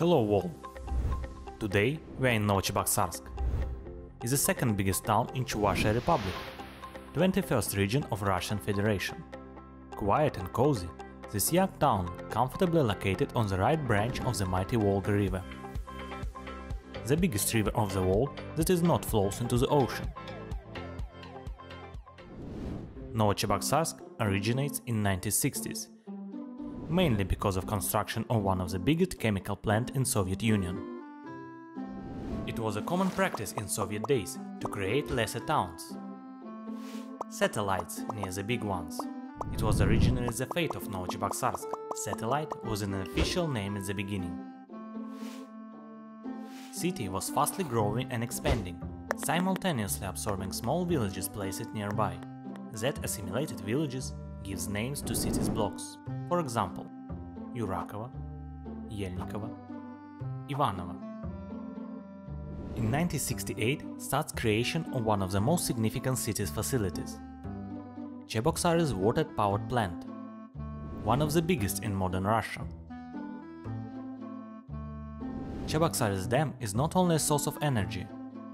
Hello world! Today we are in Novocheboksarsk. It's the second biggest town in Chuvashia Republic, 21st region of Russian Federation. Quiet and cozy, this young town comfortably located on the right branch of the mighty Volga River. The biggest river of the world that is not flows into the ocean. Novocheboksarsk originates in 1960s mainly because of construction of one of the biggest chemical plant in Soviet Union. It was a common practice in Soviet days to create lesser towns. Satellites near the big ones. It was originally the fate of Novocheboksarsk. Satellite was an official name in the beginning. City was fastly growing and expanding, simultaneously absorbing small villages placed nearby. That assimilated villages gives names to cities blocks. For example, Yurakovo, Yelnikovo, Ivanova. In 1968 starts creation of one of the most significant city's facilities. Cheboksar's water-powered plant, one of the biggest in modern Russia. Cheboksar's dam is not only a source of energy,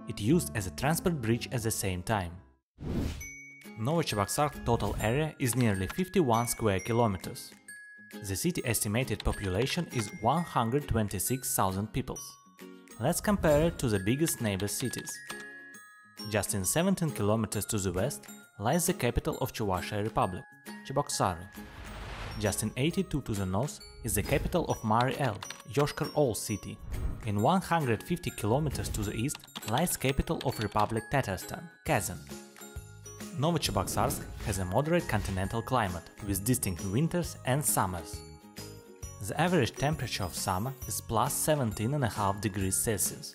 it used as a transport bridge at the same time. Novocheboksarsk total area is nearly 51 square kilometers. The city estimated population is 126,000 people. Let's compare it to the biggest neighbor cities. Just in 17 kilometers to the west lies the capital of Chuvashia Republic, Cheboksary. Just in 82 to the north is the capital of Mari El, Yoshkar-Ola city. In 150 kilometers to the east lies capital of Republic Tatarstan, Kazan. Novocheboksarsk has a moderate continental climate with distinct winters and summers. The average temperature of summer is plus 17.5 degrees Celsius.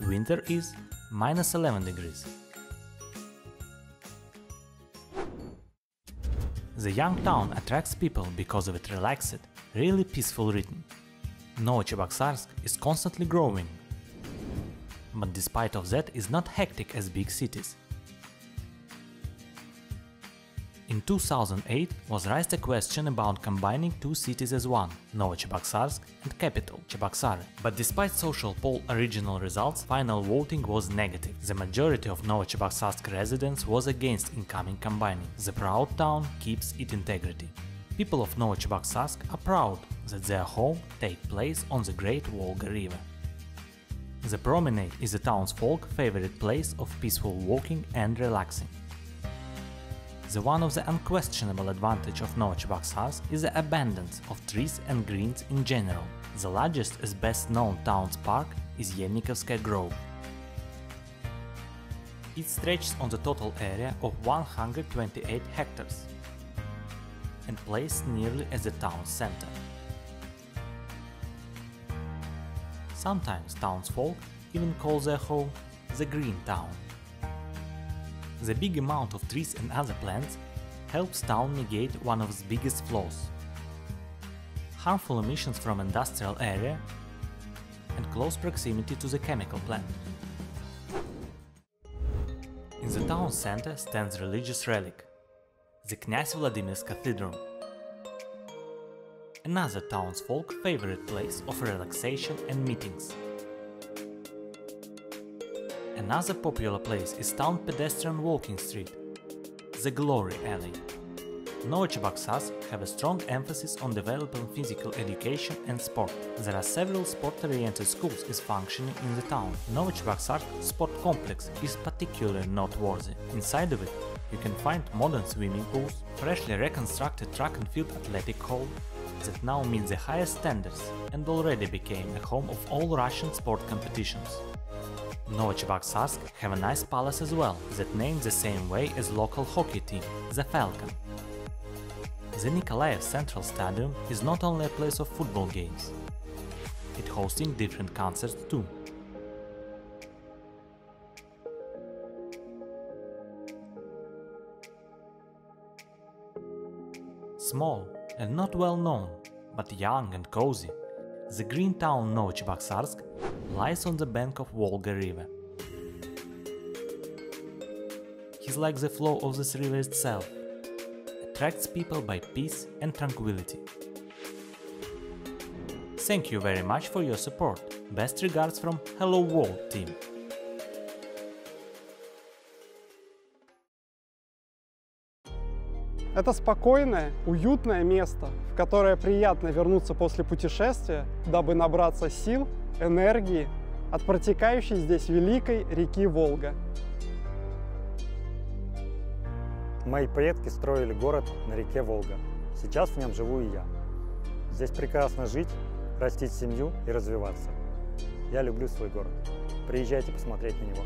Winter is minus 11 degrees. The young town attracts people because of its relaxed, really peaceful rhythm. Novocheboksarsk is constantly growing, but despite of that is not hectic as big cities. In 2008 was raised a question about combining two cities as one, Novocheboksarsk and capital, Cheboksary. But despite social poll original results, final voting was negative. The majority of Novocheboksarsk residents was against incoming combining. The proud town keeps its integrity. People of Novocheboksarsk are proud that their home take place on the Great Volga River. The promenade is the town's folk favorite place of peaceful walking and relaxing. The one of the unquestionable advantage of Novocheboksarsk is the abundance of trees and greens in general. The largest and best known town's park is Yelnikovskaya Grove. It stretches on the total area of 128 hectares and placed nearly at the town's center. Sometimes townsfolk even call their home the Green Town. The big amount of trees and other plants helps town negate one of its biggest flaws. Harmful emissions from industrial area and close proximity to the chemical plant. In the town center stands religious relic, the Knyaz Vladimir's Cathedral. Another townsfolk favorite place of relaxation and meetings. Another popular place is town pedestrian walking street, the Glory Alley. Novocheboksarsk have a strong emphasis on developing physical education and sport. There are several sport-oriented schools is functioning in the town. Novocheboksarsk sport complex is particularly noteworthy. Inside of it, you can find modern swimming pools, freshly reconstructed track and field athletic hall, that now meets the highest standards and already became a home of all Russian sport competitions. Novocheboksarsk have a nice palace as well, that named the same way as local hockey team, the Falcon. The Nikolaev Central Stadium is not only a place of football games, it hosting different concerts too. Small and not well known, but young and cozy, the green town Novocheboksarsk lies on the bank of Volga river. He's like the flow of this river itself, attracts people by peace and tranquility. Thank you very much for your support. Best regards from Hello World team. Это спокойное, уютное место, в которое приятно вернуться после путешествия, дабы набраться сил, энергии от протекающей здесь великой реки Волга. Мои предки строили город на реке Волга. Сейчас в нем живу и я. Здесь прекрасно жить, растить семью и развиваться. Я люблю свой город. Приезжайте посмотреть на него.